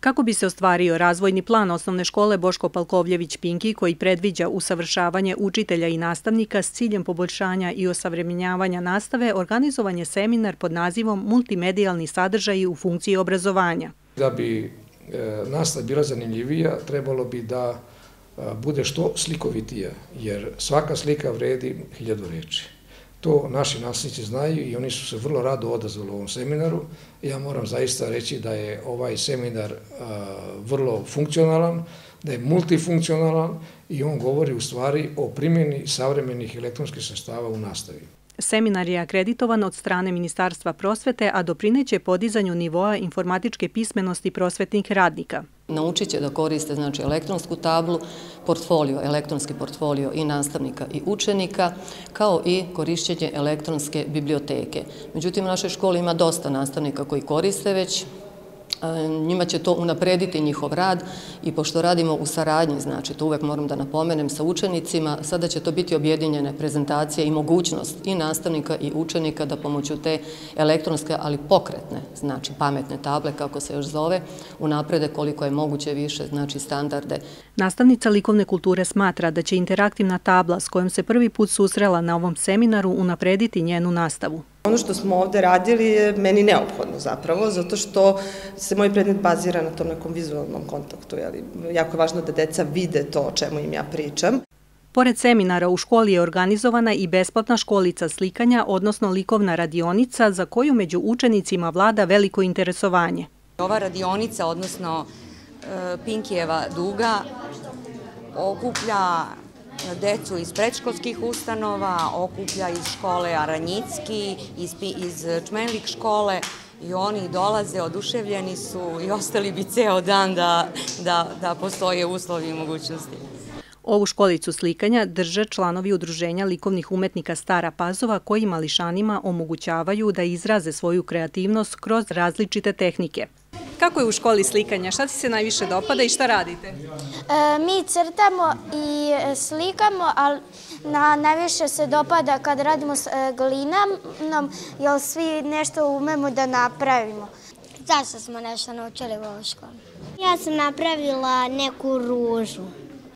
Kako bi se ostvario razvojni plan osnovne škole Boško Palkovljević-Pinki koji predviđa usavršavanje učitelja i nastavnika s ciljem poboljšanja i osavremenjavanja nastave, organizovan je seminar pod nazivom Multimedijalni sadržaji u funkciji obrazovanja. Da bi nastav nastava bila zanimljivija, trebalo bi da e, bude što slikovitija, jer svaka slika vredi hiljadu reči. To naši nasljednici znaju i oni su se vrlo rado odazvali u ovom seminaru. Ja moram zaista reći da je ovaj seminar vrlo funkcionalan, da je multifunkcionalan i on govori u stvari o primjeni savremenih elektronskih sastava u nastavi. Seminar je akreditovan od strane Ministarstva prosvete, a doprineće podizanju nivoa informatičke pismenosti prosvetnih radnika. Naučit će da koriste znači, elektronsku tablu, portfolio, elektronski portfolio i nastavnika i učenika, kao i korišćenje elektronske biblioteke. Međutim, u našoj školi ima dosta nastavnika koji koriste već E, njima će to unaprediti njihov rad i pošto radimo u saradnji, znači to uvek moram da napomenem sa učenicima, sada će to biti objedinjene prezentacije i mogućnost i nastavnika i učenika da pomoću te elektronske, ali pokretne, znači pametne table, kako se još zove, unaprede koliko je moguće više, znači standarde. Nastavnica likovne kulture smatra da će interaktivna tabla s kojom se prvi put susrela na ovom seminaru unaprediti njenu nastavu. Ono što smo ovde radili je meni neophodno zapravo, zato što se moj predmet bazira na tom nekom vizualnom kontaktu. Jako je važno da deca vide to o čemu im ja pričam. Pored seminara u školi je organizovana i besplatna školica slikanja, odnosno likovna radionica, za koju među učenicima vlada veliko interesovanje. Ova radionica, odnosno e, Pinkijeva duga, okuplja decu iz predškolskih ustanova, okuplja iz škole Aranjicki, iz Čmenlik škole i oni dolaze, oduševljeni su i ostali bi ceo dan da postoje uslovi i mogućnosti. Ovu školicu slikanja drže članovi udruženja likovnih umetnika Stara Pazova koji mališanima omogućavaju da izraze svoju kreativnost kroz različite tehnike. Kako je u školi slikanja? Šta ti se najviše dopada i šta radite? E, mi crtamo i e, slikamo, ali najviše se dopada kad radimo s e, glinom, jer svi nešto umemo da napravimo. Zašto smo nešto naučili u ovoj školi? Ja sam napravila neku ružu.